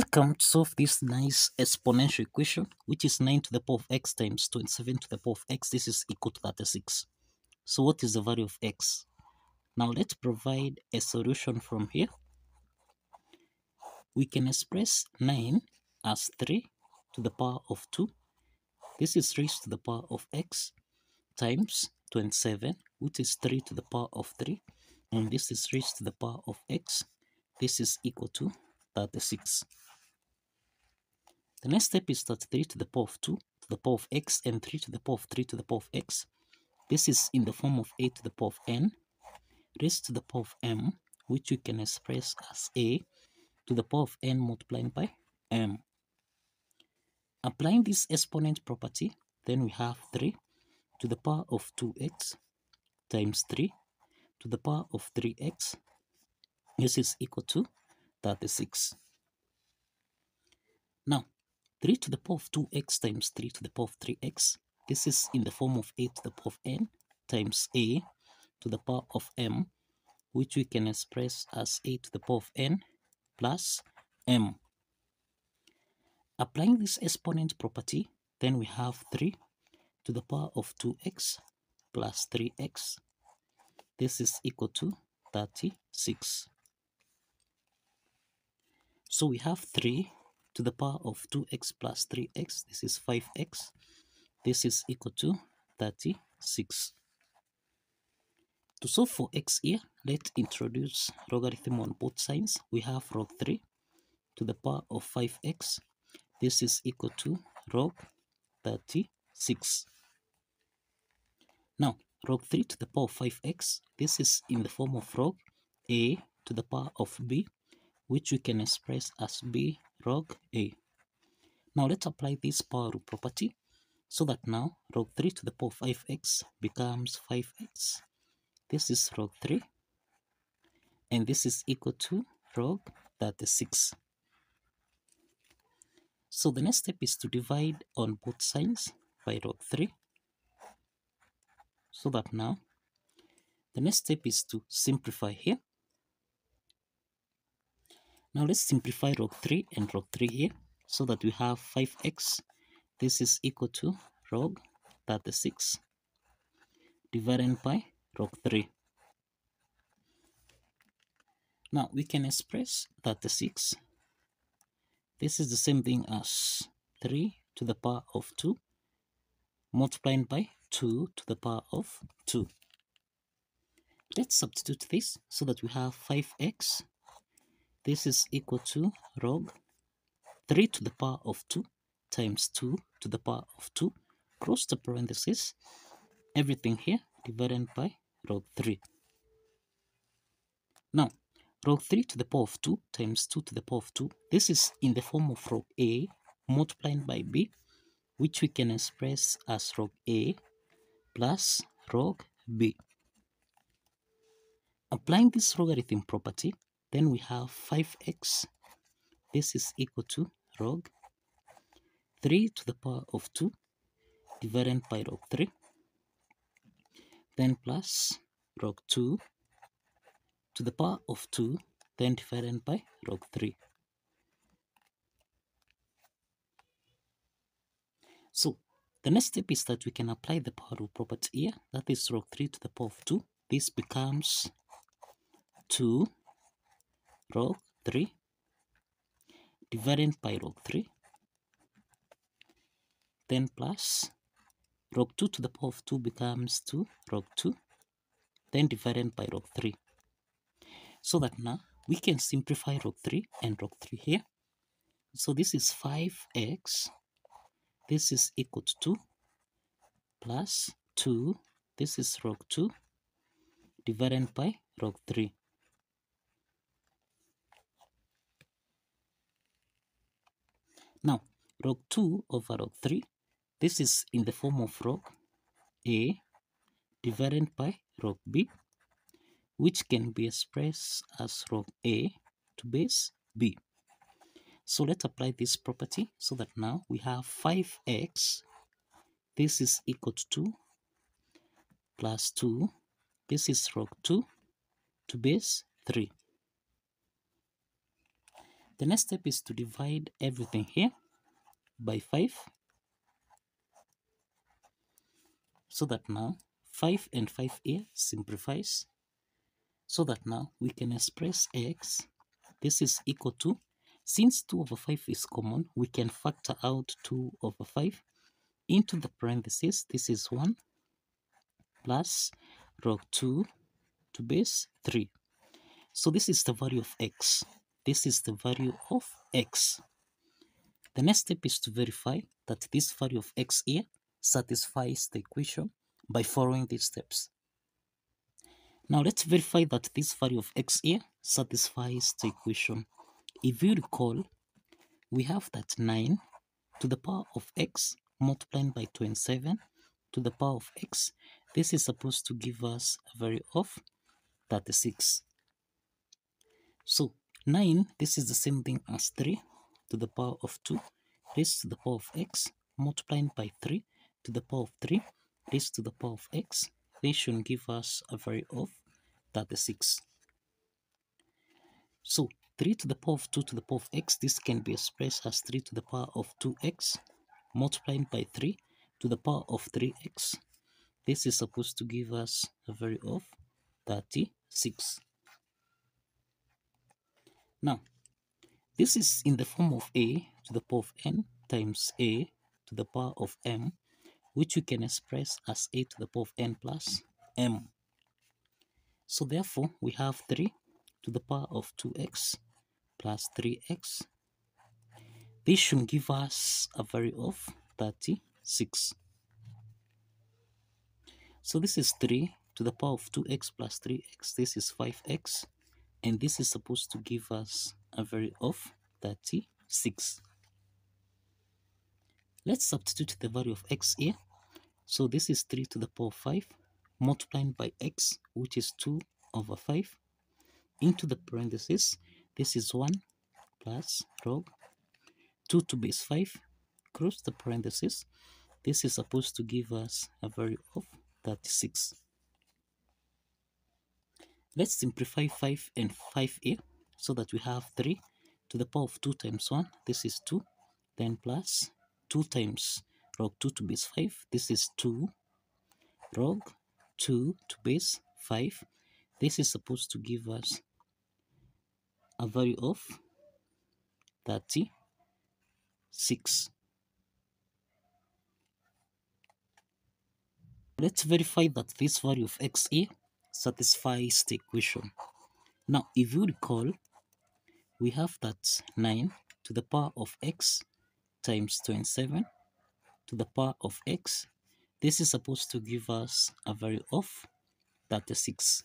Welcome to solve this nice exponential equation, which is 9 to the power of x times 27 to the power of x. This is equal to 36. So what is the value of x? Now let's provide a solution from here. We can express 9 as 3 to the power of 2. This is raised to the power of x times 27, which is 3 to the power of 3. And this is raised to the power of x. This is equal to 36. The next step is 33 to the power of 2 to the power of x and 3 to the power of 3 to the power of x. This is in the form of a to the power of n raised to the power of m, which we can express as a to the power of n multiplied by m. Applying this exponent property, then we have 3 to the power of 2x times 3 to the power of 3x. This is equal to 36. Now, 3 to the power of 2x times 3 to the power of 3x. This is in the form of a to the power of n times a to the power of m, which we can express as a to the power of n plus m. Applying this exponent property, then we have 3 to the power of 2x plus 3x. This is equal to 36. So we have 3 to the power of 2x plus 3x. This is 5x. This is equal to 36. To solve for x here, let's introduce logarithm on both sides. We have log 3 to the power of 5x. This is equal to log 36. Now, log 3 to the power of 5x, this is in the form of log a to the power of b which we can express as b log a. Now let's apply this power rule property so that now log 3 to the power of 5x becomes 5x. This is log 3 and this is equal to log 36. So the next step is to divide on both sides by log 3 so that now the next step is to simplify here now let's simplify log 3 and log 3 here so that we have 5x. This is equal to log 36 divided by log 3. Now we can express 36. This is the same thing as 3 to the power of 2 multiplied by 2 to the power of 2. Let's substitute this so that we have 5x this is equal to log 3 to the power of 2 times 2 to the power of 2 close the parenthesis everything here divided by log 3 now log 3 to the power of 2 times 2 to the power of 2 this is in the form of log a multiplied by b which we can express as log a plus log b. Applying this logarithm property then we have 5x. This is equal to log 3 to the power of 2 divided by log 3. Then plus log 2 to the power of 2 then divided by log 3. So the next step is that we can apply the power rule property here. That is log 3 to the power of 2. This becomes 2 log 3 divided by log 3 then plus log 2 to the power of 2 becomes 2 log 2 then divided by log 3 so that now we can simplify log 3 and log 3 here. So this is 5x this is equal to 2 plus 2 this is log 2 divided by log 3 Now, log 2 over log 3, this is in the form of log A divided by log B, which can be expressed as log A to base B. So let's apply this property so that now we have 5x, this is equal to 2, plus 2, this is log 2 to base 3. The next step is to divide everything here by 5. So that now 5 and 5 here simplifies. So that now we can express x. This is equal to, since 2 over 5 is common, we can factor out 2 over 5 into the parentheses. This is 1 plus log 2 to base 3. So this is the value of x. This is the value of x. The next step is to verify that this value of x here satisfies the equation by following these steps. Now let's verify that this value of x here satisfies the equation. If you recall, we have that 9 to the power of x multiplied by 27 to the power of x. This is supposed to give us a value of 36. So 9, this is the same thing as 3 to the power of 2 raised to the power of x multiplying by 3 to the power of 3 raised to the power of x. This should give us a value of 36. So 3 to the power of 2 to the power of x, this can be expressed as 3 to the power of 2x multiplying by 3 to the power of 3x. This is supposed to give us a value of 36. Now, this is in the form of a to the power of n times a to the power of m, which we can express as a to the power of n plus m. So therefore, we have 3 to the power of 2x plus 3x. This should give us a value of 36. So this is 3 to the power of 2x plus 3x. This is 5x and this is supposed to give us value of 36. Let's substitute the value of x here. So this is 3 to the power 5 multiplied by x, which is 2 over 5, into the parentheses. This is 1 plus log 2 to base 5, close the parentheses. This is supposed to give us a value of 36. Let's simplify 5 and 5 here so that we have 3 to the power of 2 times 1. This is 2. Then plus 2 times log 2 to base 5. This is 2 log 2 to base 5. This is supposed to give us a value of 36. Let's verify that this value of x here satisfies the equation. Now, if you recall, we have that 9 to the power of x times 27 to the power of x. This is supposed to give us a value of 36.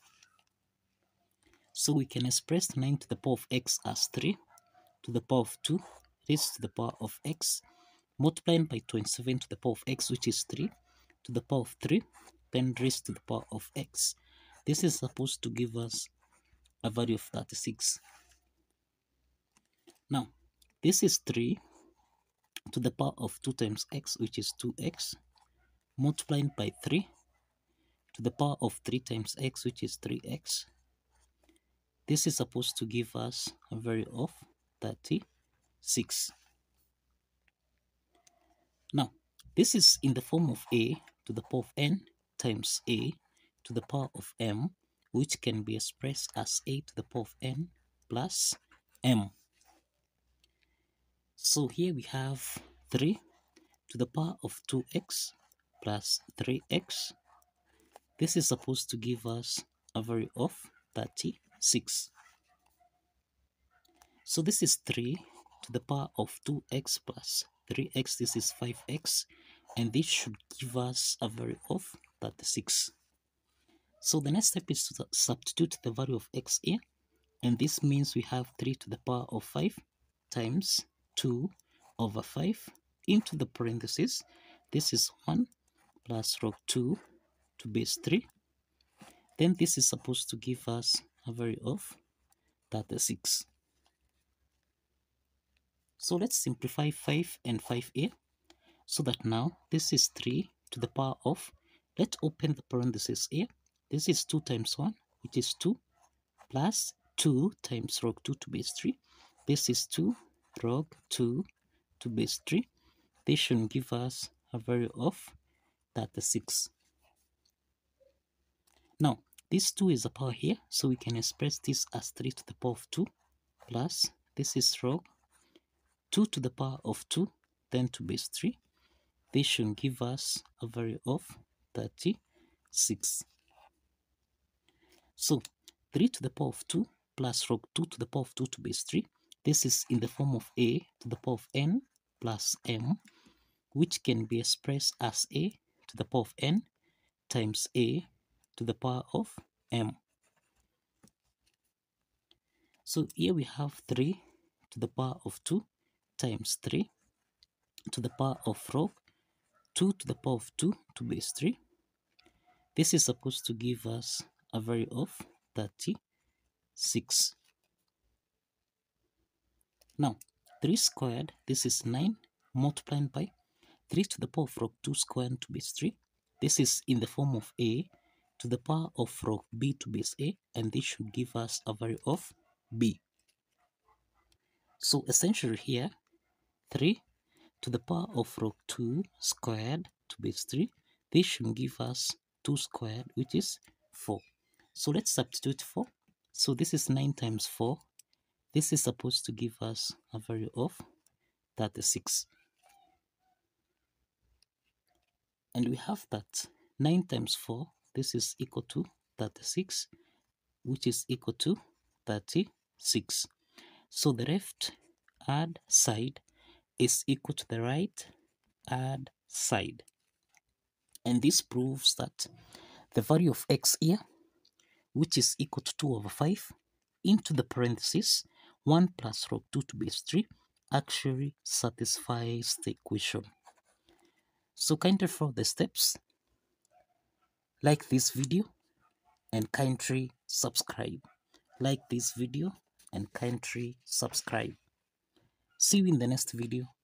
So we can express 9 to the power of x as 3 to the power of 2 raised to the power of x multiplied by 27 to the power of x which is 3 to the power of 3 then raised to the power of x this is supposed to give us a value of 36. Now, this is 3 to the power of 2 times x, which is 2x, multiplying by 3 to the power of 3 times x, which is 3x. This is supposed to give us a value of 36. Now, this is in the form of a to the power of n times a to the power of m, which can be expressed as a to the power of n plus m. So here we have 3 to the power of 2x plus 3x. This is supposed to give us a value of 36. So this is 3 to the power of 2x plus 3x. This is 5x. And this should give us a value of 36. So the next step is to substitute the value of x here. And this means we have 3 to the power of 5 times 2 over 5 into the parentheses. This is 1 plus log 2 to base 3. Then this is supposed to give us a value of 36. So let's simplify 5 and 5a So that now this is 3 to the power of, let's open the parentheses here. This is 2 times 1, which is 2, plus 2 times log 2 to base 3. This is 2 log 2 to base 3. This should give us a value of 36. Now, this 2 is a power here, so we can express this as 3 to the power of 2 plus this is log 2 to the power of 2 then to base 3 this should give us a value of 36 so 3 to the power of 2 plus log 2 to the power of 2 to base 3 this is in the form of a to the power of n plus m which can be expressed as a to the power of n times a to the power of m so here we have 3 to the power of 2 times 3 to the power of log 2 to the power of 2 to base 3. This is supposed to give us a value of 36. Now, 3 squared, this is 9 multiplied by 3 to the power of log 2 squared to base 3. This is in the form of a to the power of log b to base a and this should give us a value of b. So essentially here, 3 to the power of log 2 squared to base 3, this should give us 2 squared, which is 4. So let's substitute 4. So this is 9 times 4. This is supposed to give us a value of 36. And we have that 9 times 4, this is equal to 36, which is equal to 36. So the left hand side is equal to the right hand side. And this proves that the value of x here, which is equal to 2 over 5, into the parenthesis, 1 plus log 2 to base 3, actually satisfies the equation. So kindly follow the steps, like this video, and kindly subscribe. Like this video and kindly subscribe. See you in the next video.